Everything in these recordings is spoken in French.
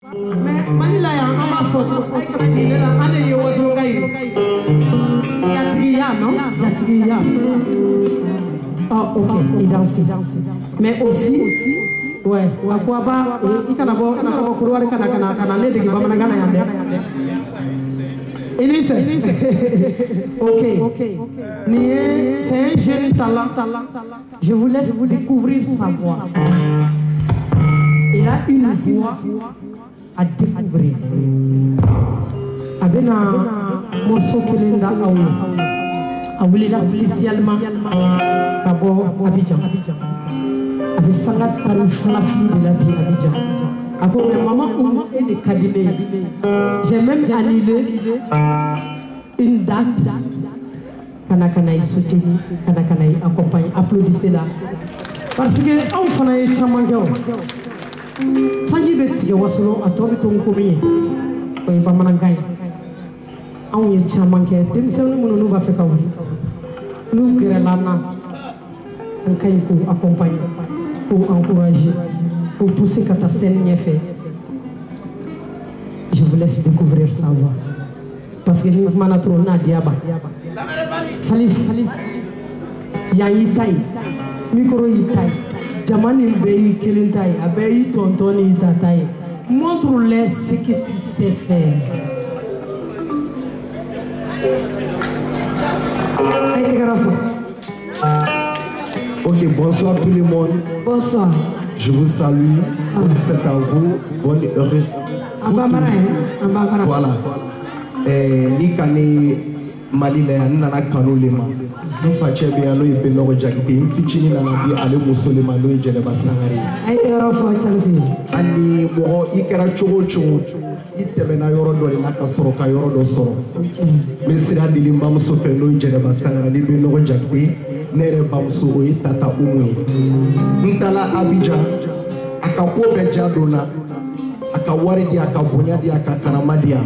Mais oh danse mais aussi ouais a a ok c'est un jeune talent je vous laisse découvrir sa voix il a une voix à découvrir a bɛna morceau kelen da aw ye a wulila spécialement ka bɔ Abidjan a bɛ sanga sari filafili de la bi Abidjan. A ko mais maman Oumou e de j'ai même annulé une date. Kana kana i soutenir i applaudissez la parce que anw fana ye caman kɛ sanji bɛ tigɛ wasolon a tɔ bɛ to nkomi ye. O ye bamanankan ye anw ye caman kɛ denmisɛnnin minnu n'u b'a fɛ ka wuli n'u gɛrɛla an na an ka ɲi k'u accompagner k'u encourager k'u pousser ka taa scène ɲɛfɛ je vous laisse découvrir sa voix. Parce que ni kumana trop n'a diya ban salif. Yan y'i ta ye micro y'i ta ye jama nin bɛɛ y'i kelen ta ye a bɛɛ y'i tɔntɔn n'i tata ye montre-les ce que tu sais faire Ok, bonsoir tout le monde. bonsoir Je vous salue. Bonne fête à vous. Bonne heureuse. Voilà. Eh, Mali la yan n nana kanu le ma n facɛ bɛ yan n'o ye Belɔgɔ Jakite n fitinin nana di ale muso le ma n'o ye Jɛnɛba Sangare ye. a ye tɛgɛrɛ fɔ salifu ye hali mɔgɔ i kɛra cogo o cogo i tɛmɛna yɔrɔ dɔ de la ka sɔrɔ ka yɔrɔ dɔ sɔrɔ n bɛ sira dili n bamuso fɛ n'o ye Jɛnɛba Sangare ni Belɔgɔ Jakite ne yɛrɛ bamuso o ye Tata Umu ye n taara Abidjan a ka ko bɛɛ ja donna a ka wari di a ka bonya di a ka karama di yan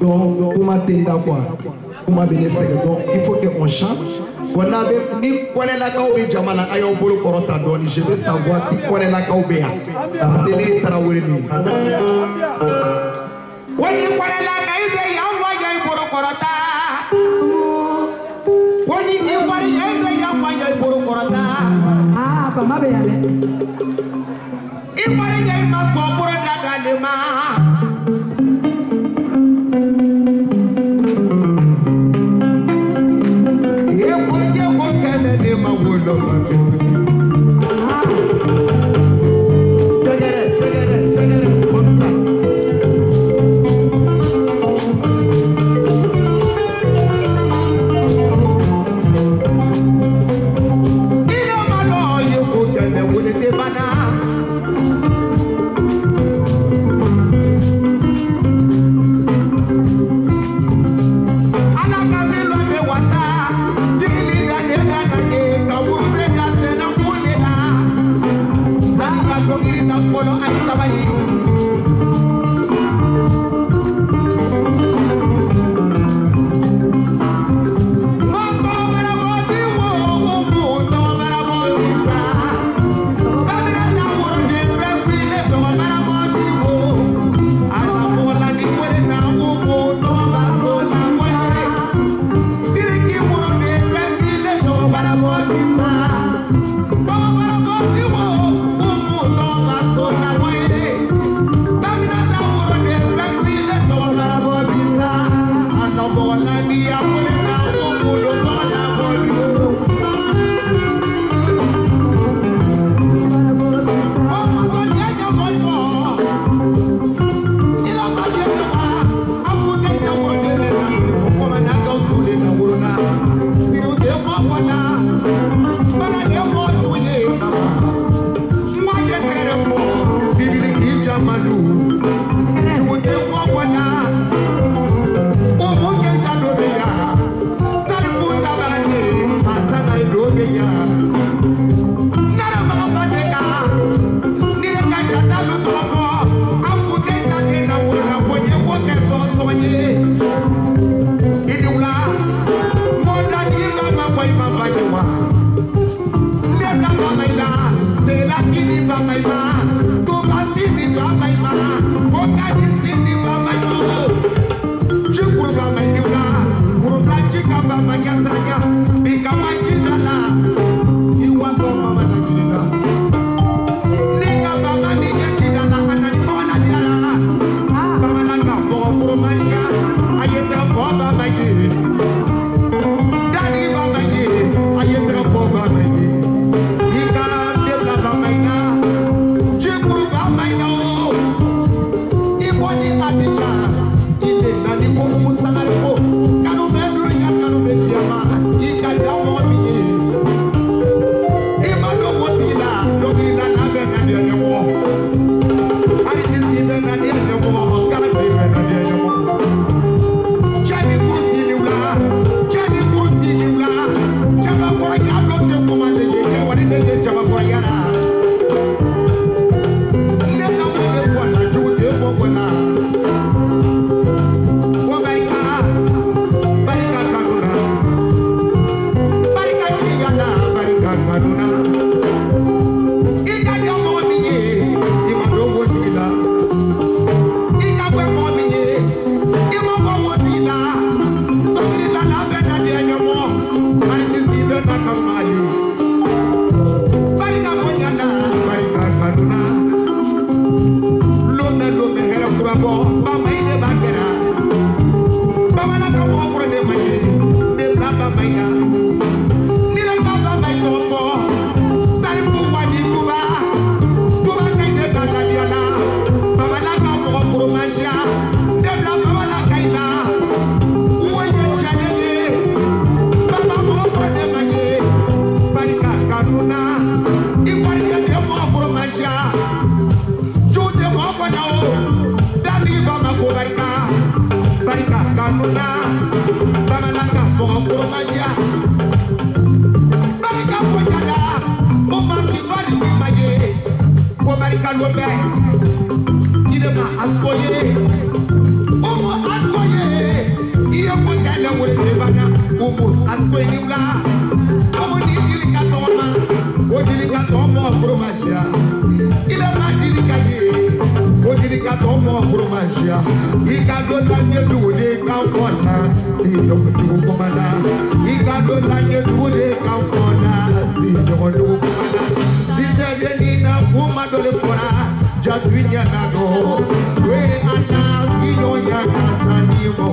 donc kuma tɛ n da quoi kuma bɛ ne sɛgɛn donc il faut que on change. Bon n'a bɛ ni kɔnɛlakaw bɛ jama la a y'aw bolo kɔrɔ ta dɔɔni. Je veux savoir si kɔnɛlakaw bɛ yan. Parce que ne ye tarawele de ye. ko ni kɔrɛlaka i bɛ yan wajɛ i bolo kɔrɔta. Ko ni i wari e bɛ yan wajɛ i bolo kɔrɔta. Aa bama bɛ yan dɛ. I wari ɲɛ i ma sɔn bolo dadalen ma Jadwinya na do, we anasi yo ya kasani mo.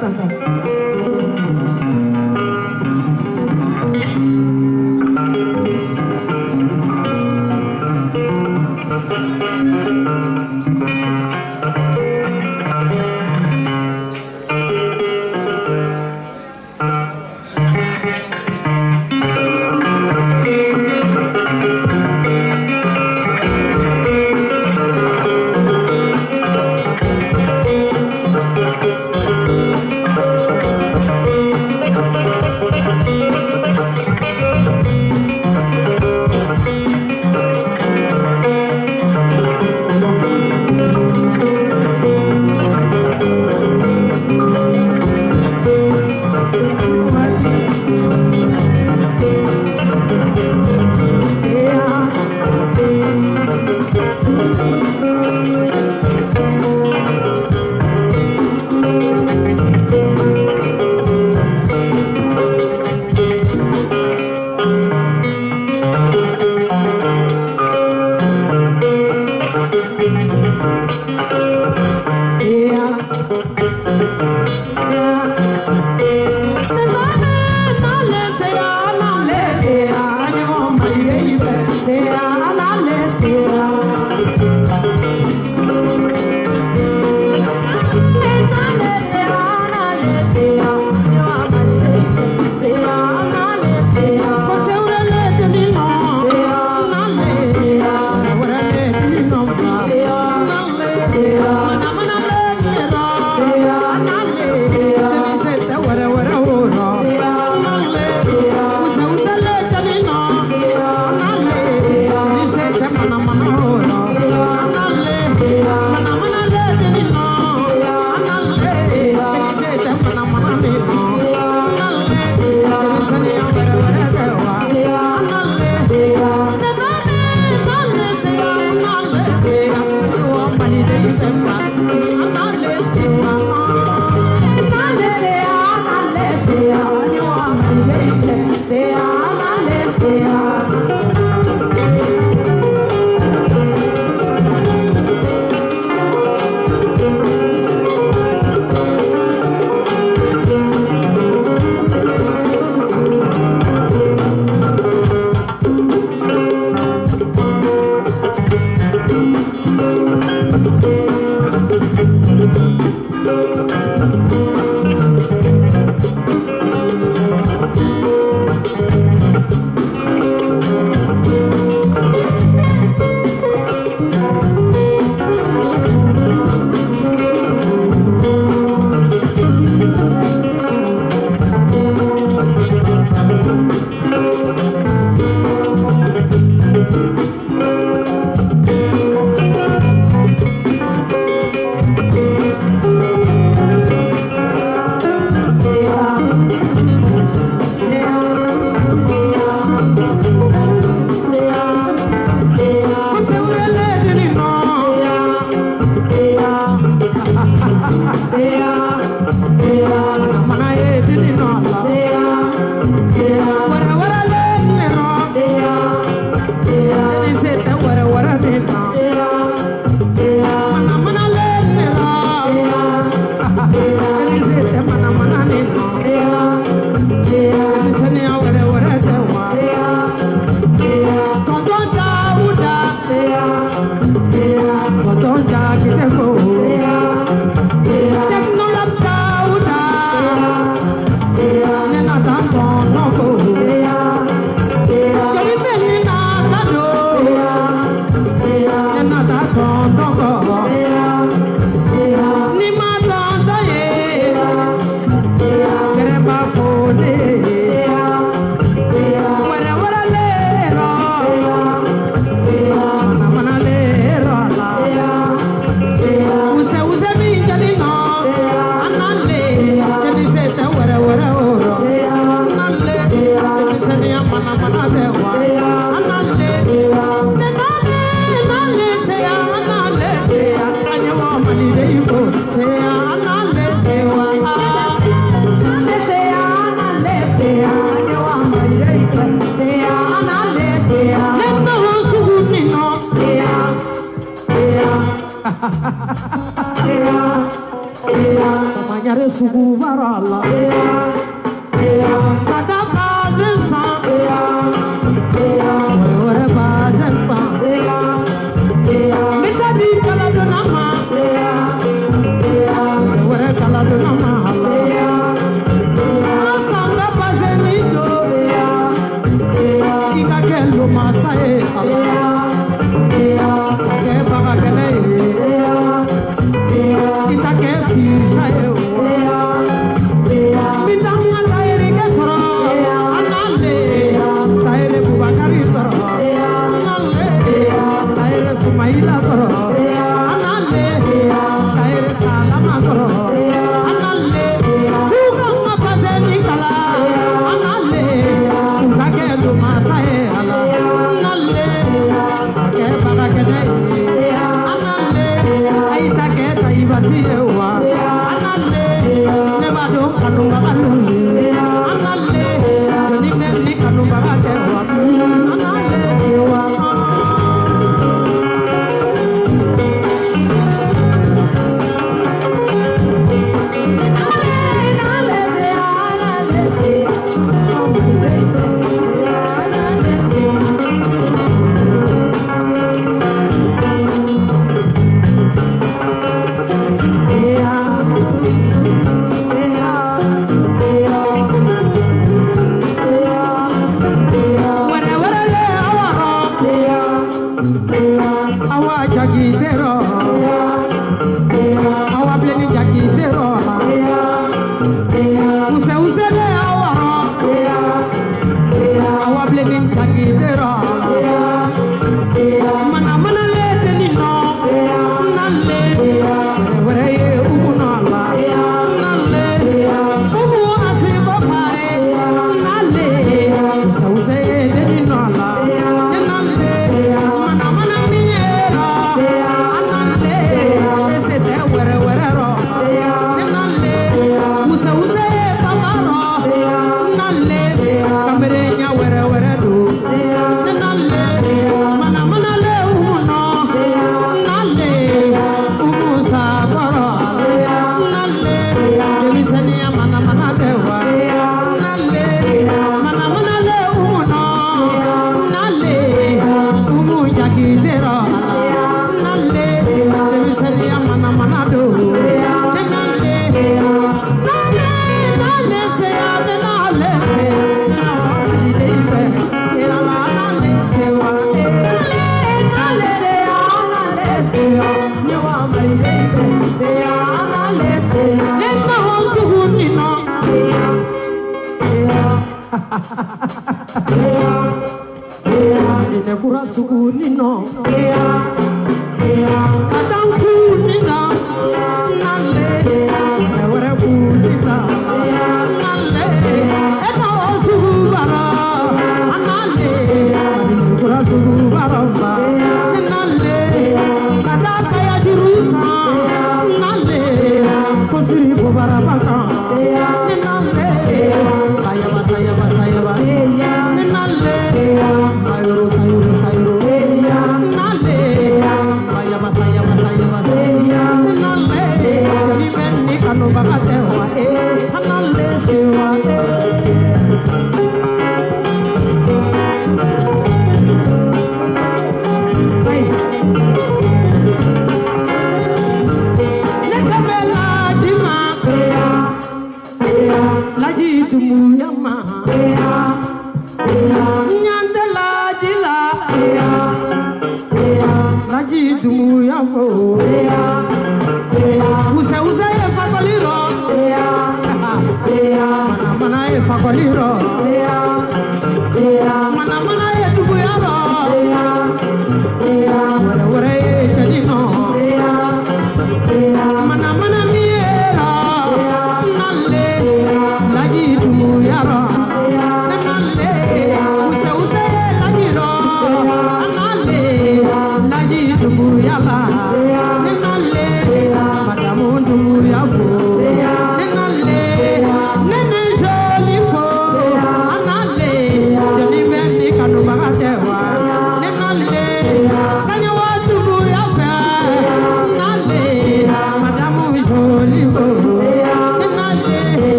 감 사.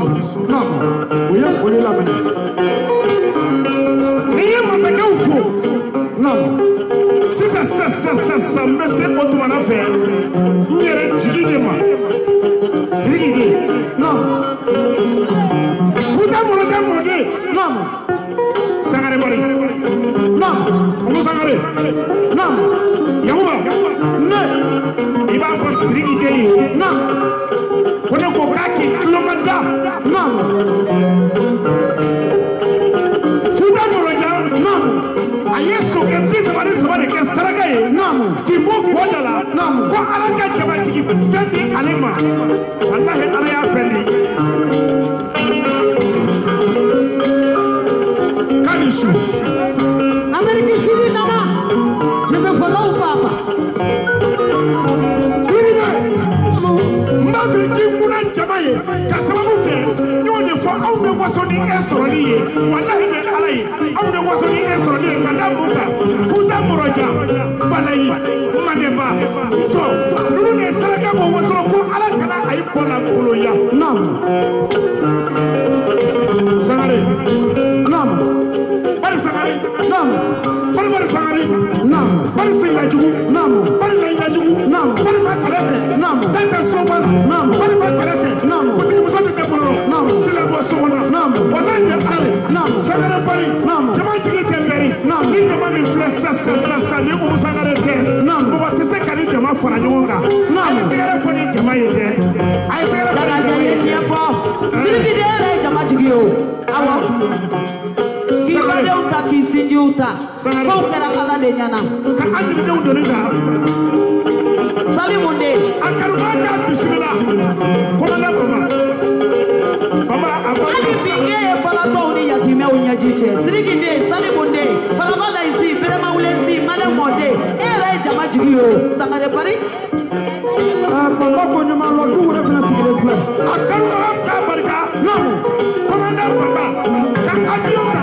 liso bravo oya kolela mene ni ye masakɛw fo bravo sisan sisan sisan sisan n bɛ se o tumana fɛ n yɛrɛ jigi de ma wasoni ɛsɔrɔli ye walahi bɛ ala ye anw de wasoni ɛsɔrɔli ye ka da mun kan ala kana a ye kɔnna goloya. naam sangare. Naam bari sangare. Naam bari bari sangare. Naam bari senlajugu naam bari naam bari ma soba la naam bari. Ɲɛ ale Naam. sangare bari jama jigi tɛ bɛri ni jama min filɛ sisan sisan sisan ni o sangare tɛ mɔgɔ tɛ se ka ni jama fara ɲɔgɔn kan a ye tɛgɛrɛ fɔ ni jama ye dɛ a ye tɛgɛrɛ fɔ ni jama ye tiɲɛ fɔ siriki de yɛrɛ ye jama jigi o awɔ k'i badenw ta k'i sinjiw ta kow kɛra ala de ɲɛna ka an jigidenw doni kan salimu de a kanuba k'a bisimila kɔmanda bama ye falatɔw ni yatimɛw ɲɛji cɛ siriki de salimu de falaba layisi berema wulensi male mɔde e yɛrɛ ye jama jigi ye o sangare bari Baba ko ɲuman lɔ du wɛrɛ fana sigilen filɛ. a kanuba k'a barika. Naam. kɔmanda bama ka avion ta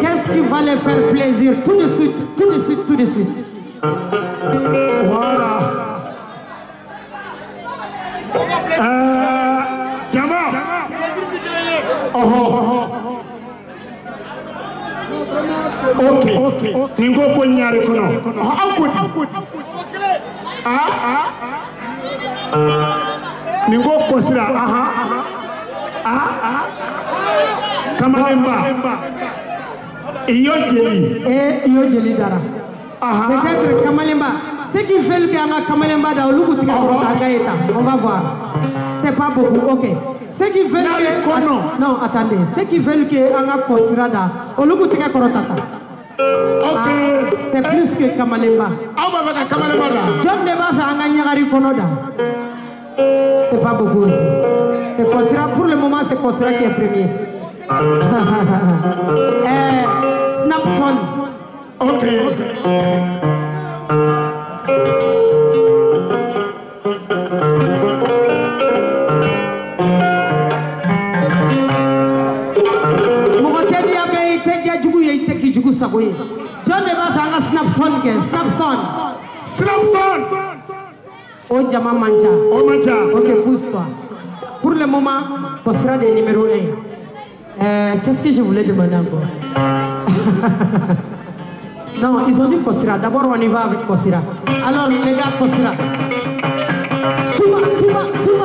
qu'est-ce qui va les faire plaisir tout de suite tout de suite tout de suite? Voilà. Euh. Ok. Nin ko kɔsira. Aha. Ah, ah. Kamalenba. I y'o jeli. et i y'o jeli dara Aha. peut-être kamalenba ceux qui veulent que an ka kamalenba da olu k'u tigɛ kɔrɔta an ka ye tan on va voir c'est pas beaucoup ok ceux qui veulent N'ale que kɔnɔ. non attendez ceux qui veulent que an ka kɔsira da olu k'u tigɛ kɔrɔta tan Ok. c'est plus que kamalenba Aw b'a fɛ ka kamalenba da. jɔn de b'a fɛ an ka ɲagari kɔnɔ da c'est pas beaucoup aussi c'est kɔsira pour le moment c'est kɔsira qui est premier. Eh, snapson Ok. jugu sago ye jɔn de b'a fɛ an ka snapson kɛ snapson Snapson. O jama man ca O man ca. ok pousse-toi. Pour le moment Kosira de numéro 1 euh, qu'est-ce que je voulais demander encore? Non ils ont dit Kosira. D'abord on y va avec Kosira. Alors les gars Kosira. Souma, Souma, Souma